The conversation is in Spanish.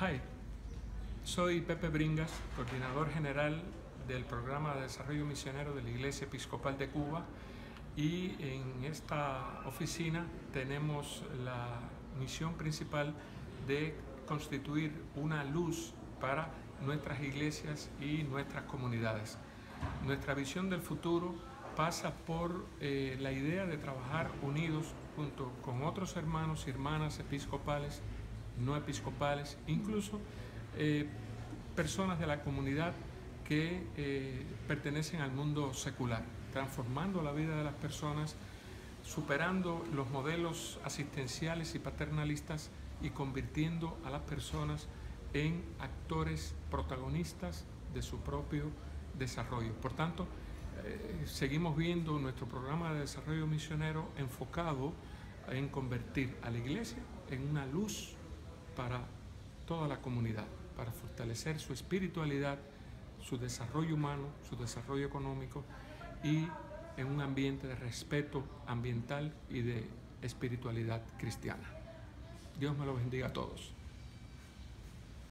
Hi, soy Pepe Bringas, coordinador general del programa de desarrollo misionero de la Iglesia Episcopal de Cuba y en esta oficina tenemos la misión principal de constituir una luz para nuestras iglesias y nuestras comunidades. Nuestra visión del futuro pasa por eh, la idea de trabajar unidos junto con otros hermanos y hermanas episcopales, no episcopales, incluso eh, personas de la comunidad que eh, pertenecen al mundo secular, transformando la vida de las personas, superando los modelos asistenciales y paternalistas y convirtiendo a las personas en actores protagonistas de su propio desarrollo. Por tanto, eh, seguimos viendo nuestro programa de desarrollo misionero enfocado en convertir a la iglesia en una luz para toda la comunidad, para fortalecer su espiritualidad, su desarrollo humano, su desarrollo económico y en un ambiente de respeto ambiental y de espiritualidad cristiana. Dios me lo bendiga a todos.